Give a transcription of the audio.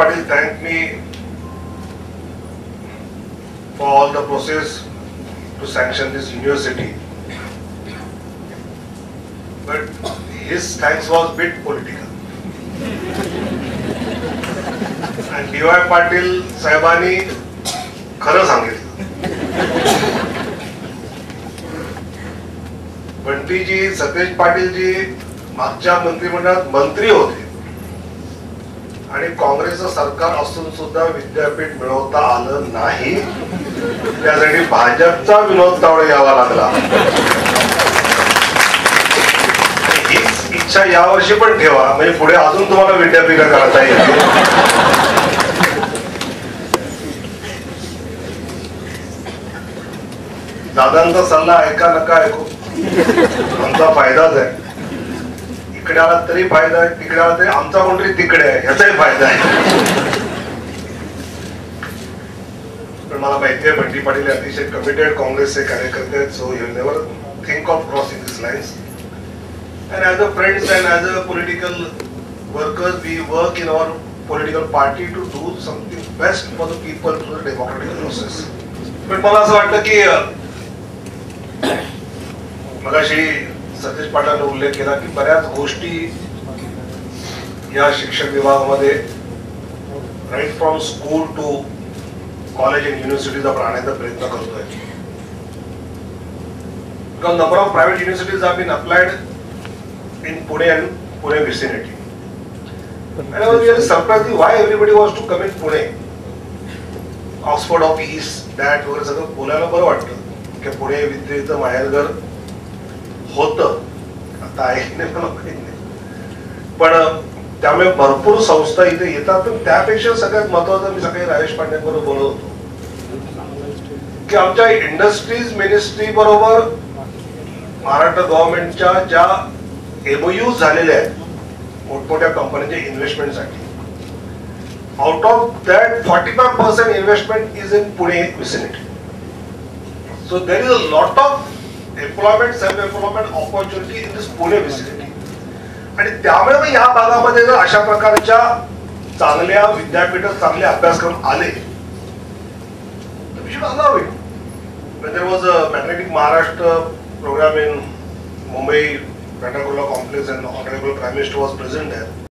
Patil thanked me for all the process to sanction this university. But his thanks was bit political. आणि D Y Patil साहेबांनी खरं सांगितलं बंटीजी सतेज पाटीलजी मागच्या मंत्रिमंडळात मंत्री होते आणि काँग्रेसचं सरकार असून सुद्धा विद्यापीठ मिळवता आलं नाही. त्यासाठी भाजपचा विनोद तावडे यावा लागला. हीच इच्छा यावर्षी पण ठेवा. म्हणजे पुढे अजून तुम्हाला विद्यापीठ करता येईल. दादांचा सल्ला ऐका नका ऐकू. आमचा फायदाच आहे. इकडे आला तरी फायदा आहे तिकडे आला तरी आमचा कोणतरी तिकडे आहे ह्याचाही फायदा आहे. पण मला माहिती आहे बंटी पाटील अतिशय कमिटेड काँग्रेसचे कार्यकर्ते आहेत so you never think of crossing this lines and as a friends and as a political workers we work in our political party to do something best for the people through the democratic process पण मला असं वाटतं की मगाशी सतीश पाटलांनी उल्लेख केला की बऱ्याच गोष्टी या शिक्षण विभागामध्ये right from school to college and universities आपण आणण्याचा प्रयत्न करतोय. Because number of private universities are been applied in Pune and Pune vicinity And I was really surprised why everybody wants to come in Pune Oxford of east that वगैरे सगळं बोलायला बरं वाटतं. की पुणे विद्येचं माहेरघर होत. आता आहे की नाही मला माहीत नाही पण त्यामुळे भरपूर संस्था इथे येतात. पण त्यापेक्षा सगळ्यात महत्वाचं मी सकाळी राजेश पांड्यांबरोबर बोलत होतो. की आमच्या इंडस्ट्रीज मिनिस्ट्री बरोबर महाराष्ट्र गव्हर्नमेंटच्या ज्या एमयू झालेल्या आहेत मोठमोठ्या कंपन्यांच्या इन्व्हेस्टमेंटसाठी out of that forty five percent investment is in Pune vicinity so there is a lot of employment self employment opportunity in this Pune vicinity आणि त्यामुळे या भागामध्ये जर अशा प्रकारच्या चांगल्या विद्यापीठ चांगले अभ्यासक्रम आले तर विषय whether was a magnetic Maharashtra programme in Mumbai पेट्रोकुर्ला complex and honourable prime minister was present आहे